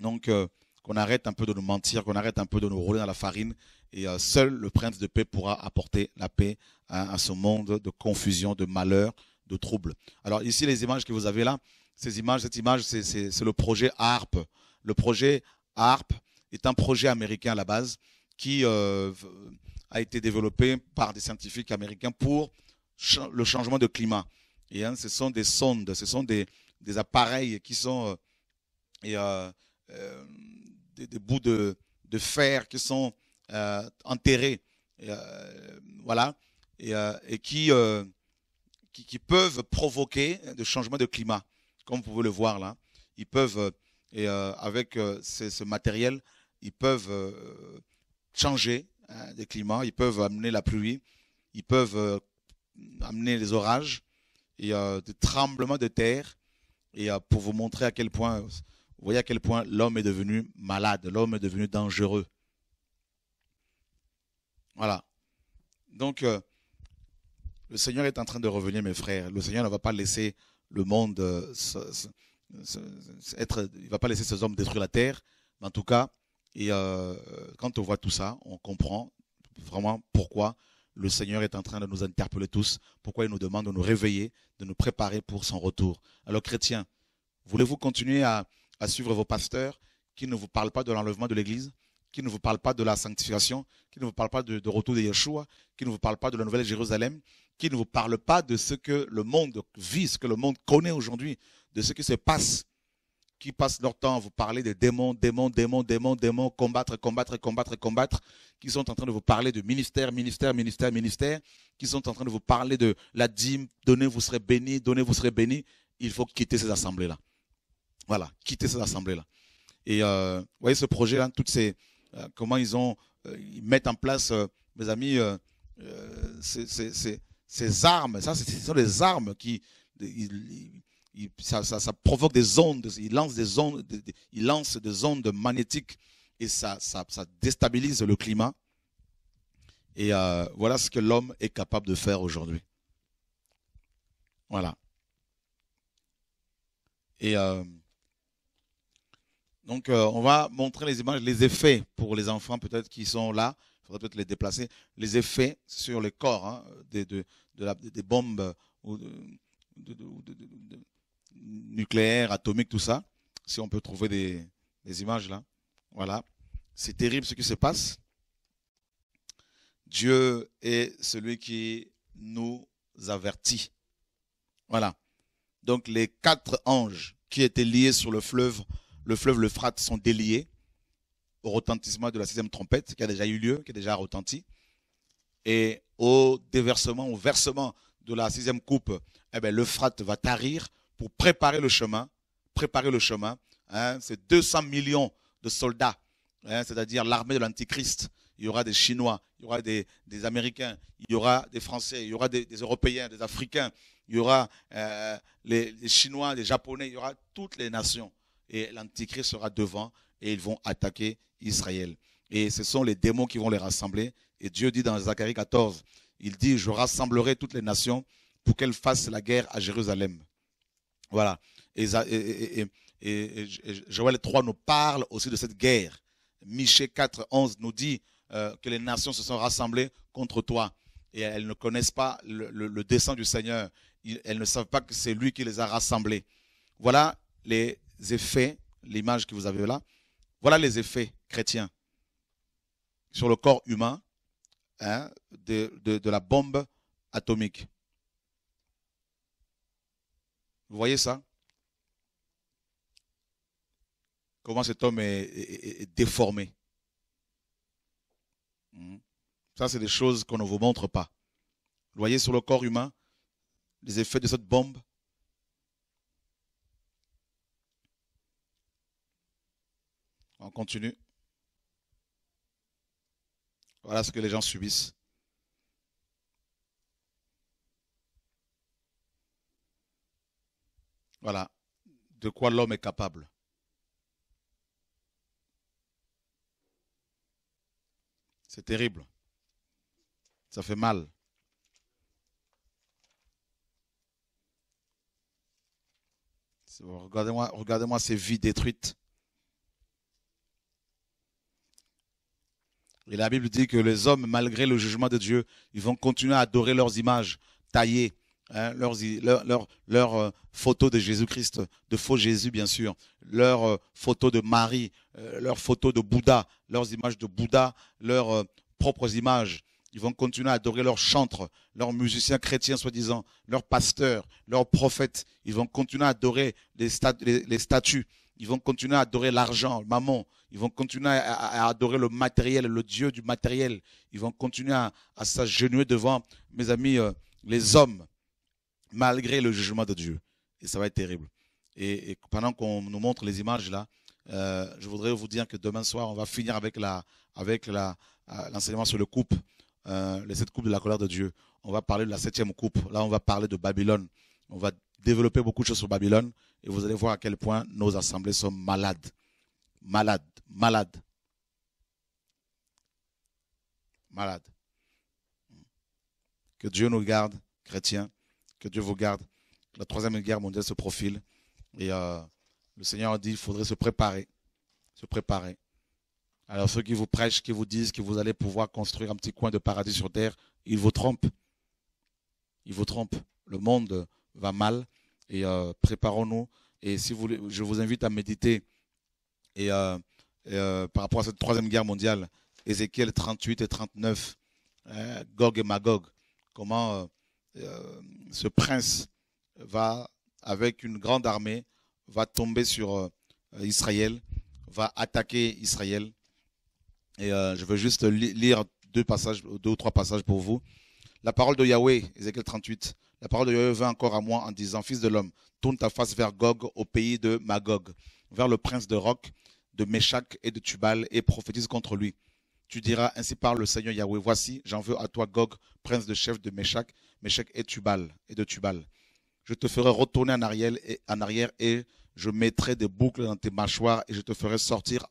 donc, euh, qu'on arrête un peu de nous mentir, qu'on arrête un peu de nous rouler dans la farine. Et euh, seul le prince de paix pourra apporter la paix à ce monde de confusion, de malheur, de troubles. Alors ici, les images que vous avez là, ces images, cette image, c'est le projet ARP. Le projet ARP, est un projet américain à la base qui a été développé par des scientifiques américains pour le changement de climat. Et hein, ce sont des sondes, ce sont des, des appareils qui sont euh, et, euh, des, bouts de, de, fer qui sont enterrés, voilà, et, et qui, qui, peuvent provoquer des changements de climat, comme vous pouvez le voir là. Ils peuvent et avec ce matériel ils peuvent euh, changer hein, des climats, ils peuvent amener la pluie, ils peuvent euh, amener les orages et euh, des tremblements de terre. Et pour vous montrer à quel point, vous voyez à quel point l'homme est devenu malade, l'homme est devenu dangereux. Voilà. Donc, le Seigneur est en train de revenir, mes frères. Le Seigneur ne va pas laisser le monde euh, être, il va pas laisser ces hommes détruire la terre. Mais en tout cas, et euh, quand on voit tout ça, on comprend vraiment pourquoi le Seigneur est en train de nous interpeller tous, pourquoi il nous demande de nous réveiller, de nous préparer pour son retour? Alors chrétiens, voulez-vous continuer à, suivre vos pasteurs qui ne vous parlent pas de l'enlèvement de l'Église, qui ne vous parlent pas de la sanctification, qui ne vous parlent pas de, retour de Yeshua, qui ne vous parlent pas de la nouvelle Jérusalem, qui ne vous parlent pas de ce que le monde vit, ce que le monde connaît aujourd'hui, de ce qui se passe qui passent leur temps à vous parler de démons, démons, démons, démons, démons, combattre, combattre, combattre, combattre, qui sont en train de vous parler de ministère, ministère, ministère, ministère, qui sont en train de vous parler de la dîme, donnez, vous serez bénis, donnez, vous serez bénis. Il faut quitter ces assemblées-là. Voilà, quitter ces assemblées-là. Et euh, vous voyez ce projet-là, toutes ces, euh, comment ils ont, euh, ils mettent en place, mes amis, ces, armes. Ça, ce sont des armes qui, ça, provoque des ondes, il lance des ondes, il lance des ondes magnétiques et ça, déstabilise le climat. Et euh, voilà ce que l'homme est capable de faire aujourd'hui. Voilà. Et euh, donc, euh, on va montrer les images, les effets pour les enfants peut-être qui sont là. Il faudrait peut-être les déplacer. Les effets sur le corps hein, des, de, des bombes ou de, nucléaire, atomique, tout ça. Si on peut trouver des, images là. Voilà. C'est terrible ce qui se passe. Dieu est celui qui nous avertit. Voilà. Donc les quatre anges qui étaient liés sur le fleuve, le fleuve l'Euphrate, sont déliés au retentissement de la sixième trompette qui a déjà eu lieu, qui a déjà retenti. Et au déversement, au versement de la sixième coupe, eh bien, l'Euphrate va tarir pour préparer le chemin, préparer le chemin. Hein, c'est 200 millions de soldats, hein, c'est-à-dire l'armée de l'Antichrist. Il y aura des Chinois, il y aura des, Américains, il y aura des Français, il y aura des, Européens, des Africains, il y aura euh, les, Chinois, les Japonais, il y aura toutes les nations. Et l'Antichrist sera devant et ils vont attaquer Israël. Et ce sont les démons qui vont les rassembler. Et Dieu dit dans Zacharie 14, il dit, je rassemblerai toutes les nations pour qu'elles fassent la guerre à Jérusalem. Voilà. Et, Joël 3 nous parle aussi de cette guerre. Michée 4, 11 nous dit euh, que les nations se sont rassemblées contre toi. Et elles ne connaissent pas le, dessein du Seigneur. Elles ne savent pas que c'est lui qui les a rassemblées. Voilà les effets, l'image que vous avez là. Voilà les effets chrétiens sur le corps humain hein, de la bombe atomique. Vous voyez ça? Comment cet homme est, déformé. Hmm? Ça, c'est des choses qu'on ne vous montre pas. Vous voyez sur le corps humain les effets de cette bombe? On continue. Voilà ce que les gens subissent. Voilà, de quoi l'homme est capable. C'est terrible. Ça fait mal. Regardez-moi regardez ces vies détruites. Et la Bible dit que les hommes, malgré le jugement de Dieu, ils vont continuer à adorer leurs images taillées, Hein, leurs, leur, euh, photos de Jésus-Christ, de faux Jésus bien sûr, leurs euh, photos de Marie, euh, leurs photos de Bouddha, leurs images de Bouddha, leurs propres images. Ils vont continuer à adorer leurs chantres, leurs musiciens chrétiens soi-disant, leurs pasteurs, leurs prophètes. Ils vont continuer à adorer les, statues. Ils vont continuer à adorer l'argent, maman. Ils vont continuer à, adorer le matériel, le Dieu du matériel. Ils vont continuer à, s'agenouiller devant, mes amis, les hommes malgré le jugement de Dieu. Et ça va être terrible. Et, pendant qu'on nous montre les images là, euh, je voudrais vous dire que demain soir, on va finir avec euh, l'enseignement sur le coupe, euh, les sept coupes de la colère de Dieu. On va parler de la septième coupe. Là, on va parler de Babylone. On va développer beaucoup de choses sur Babylone et vous allez voir à quel point nos assemblées sont malades. Malades, malades. Malades. Que Dieu nous garde, chrétiens. Que Dieu vous garde. La troisième guerre mondiale se profile. Et euh, le Seigneur dit, il faudrait se préparer. Se préparer. Alors ceux qui vous prêchent, qui vous disent que vous allez pouvoir construire un petit coin de paradis sur terre, ils vous trompent. Ils vous trompent. Le monde va mal et euh, préparons-nous. Et si vous je vous invite à méditer et, euh, par rapport à cette troisième guerre mondiale, Ézéchiel 38 et 39, hein, Gog et Magog, comment ce prince va, avec une grande armée, va tomber sur Israël, va attaquer Israël. Et je veux juste lire deux passages, deux ou trois passages pour vous. La parole de Yahweh, Ézéchiel 38. La parole de Yahweh vint encore à moi en disant, Fils de l'homme, tourne ta face vers Gog, au pays de Magog, vers le prince de Roc, de Méchac et de Tubal, et prophétise contre lui. Tu diras, ainsi parle le Seigneur Yahweh, voici, j'en veux à toi Gog, prince de chef de Méchac, Méchac et Tubal, et de Tubal. Je te ferai retourner en arrière, et, en arrière et je mettrai des boucles dans tes mâchoires et je te ferai sortir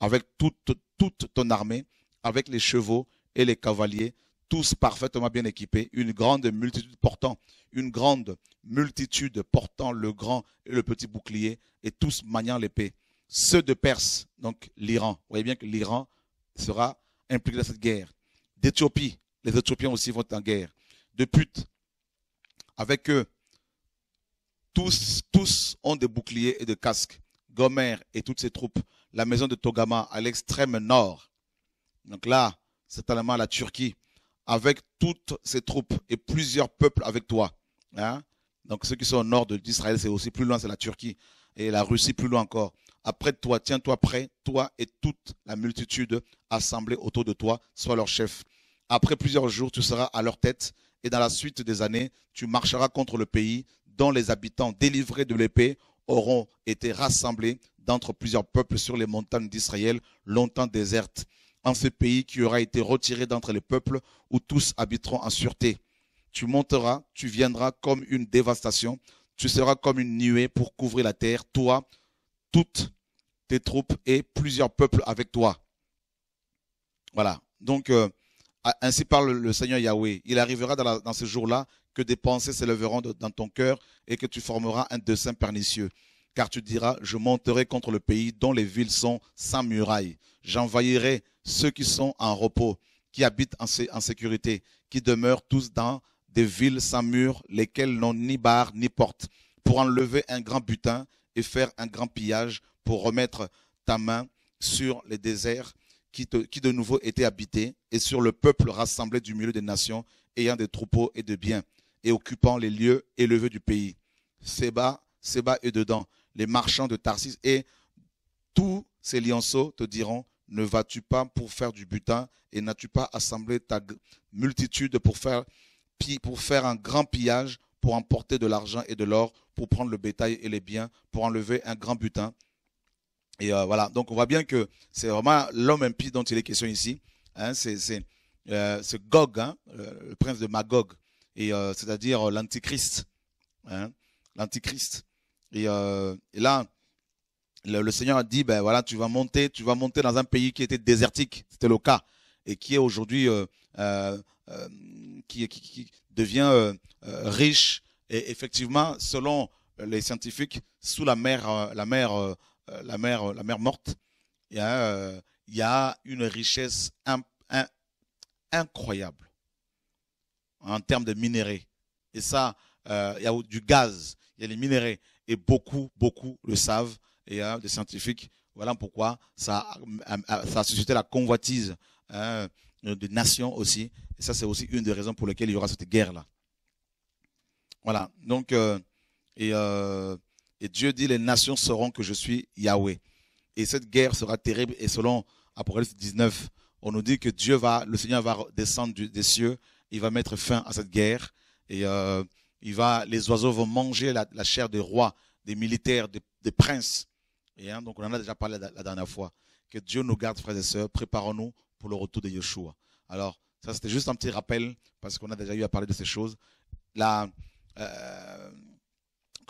avec toute, toute ton armée, avec les chevaux et les cavaliers, tous parfaitement bien équipés, une grande multitude portant, une grande multitude portant le grand et le petit bouclier, et tous maniant l'épée. Ceux de Perse, donc l'Iran, vous voyez bien que l'Iran sera impliqué dans cette guerre. D'Éthiopie, les Éthiopiens aussi vont en guerre. De Put, avec eux, tous, tous ont des boucliers et des casques. Gomer et toutes ses troupes, la maison de Togama à l'extrême nord. Donc là, c'est tellement la Turquie avec toutes ses troupes et plusieurs peuples avec toi. Hein? Donc ceux qui sont au nord d'Israël, c'est aussi plus loin, c'est la Turquie et la Russie plus loin encore. Après toi, tiens-toi prêt, toi et toute la multitude assemblée autour de toi, sois leur chef. Après plusieurs jours, tu seras à leur tête et dans la suite des années, tu marcheras contre le pays dont les habitants délivrés de l'épée auront été rassemblés d'entre plusieurs peuples sur les montagnes d'Israël, longtemps désertes en ce pays qui aura été retiré d'entre les peuples où tous habiteront en sûreté. Tu monteras, tu viendras comme une dévastation, tu seras comme une nuée pour couvrir la terre, toi, toutes tes troupes et plusieurs peuples avec toi. Voilà. Donc, euh, ainsi parle le Seigneur Yahweh. Il arrivera dans, dans ce jour-là que des pensées s'élèveront dans ton cœur et que tu formeras un dessein pernicieux. Car tu diras, je monterai contre le pays dont les villes sont sans murailles. J'envahirai ceux qui sont en repos, qui habitent en, sécurité, qui demeurent tous dans des villes sans murs, lesquelles n'ont ni barres ni portes, pour enlever un grand butin et faire un grand pillage, pour remettre ta main sur les déserts qui, de nouveau étaient habités, et sur le peuple rassemblé du milieu des nations, ayant des troupeaux et de biens, et occupant les lieux élevés du pays. Séba, Séba est dedans, les marchands de Tarsis, et tous ces lionceaux te diront, ne vas-tu pas pour faire du butin et n'as-tu pas assemblé ta multitude pour faire, pour faire un grand pillage, pour emporter de l'argent et de l'or, pour prendre le bétail et les biens, pour enlever un grand butin? Et euh, voilà, donc on voit bien que c'est vraiment l'homme impie dont il est question ici. Hein, c'est euh, Gog, hein, le prince de Magog, et euh, c'est-à-dire l'antichrist. Hein, l'antichrist. Et, là, le, Seigneur a dit, ben voilà, tu vas monter, tu vas monter dans un pays qui était désertique, c'était le cas, et qui est aujourd'hui, euh, euh, euh qui, qui, devient euh, euh, riche. Et effectivement, selon les scientifiques, sous la mer, la mer, la mer, la mer morte, il y a, il y a une richesse incroyable en termes de minéraux. Et ça, il y a du gaz, il y a les minéraux, et beaucoup, beaucoup le savent et hein, des scientifiques. Voilà pourquoi ça, ça a suscité la convoitise hein, des nations aussi. Et ça, c'est aussi une des raisons pour lesquelles il y aura cette guerre-là. Voilà. Donc, euh, et, euh, et Dieu dit, les nations sauront que je suis Yahweh. Et cette guerre sera terrible. Et selon Apocalypse 19, on nous dit que Dieu va, le Seigneur va descendre des cieux. Il va mettre fin à cette guerre. Et euh, il va, les oiseaux vont manger la, la chair des rois, des militaires, des, princes. Et hein, donc on en a déjà parlé la, dernière fois. Que Dieu nous garde, frères et sœurs. Préparons-nous pour le retour de Yeshua. Alors, ça c'était juste un petit rappel, parce qu'on a déjà eu à parler de ces choses. Là, euh,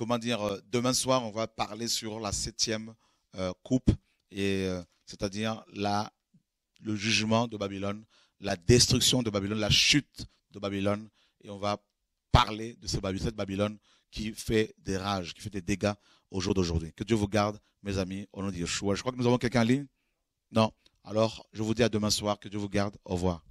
comment dire, euh, demain soir, on va parler sur la septième euh, coupe, et c'est-à-dire la, le jugement de Babylone, la destruction de Babylone, la chute de Babylone, et on va parler de cette Babylone qui fait des rages, qui fait des dégâts au jour d'aujourd'hui. Que Dieu vous garde, mes amis, au nom de Yeshua. Je crois que nous avons quelqu'un en ligne? Non? Alors, je vous dis à demain soir. Que Dieu vous garde. Au revoir.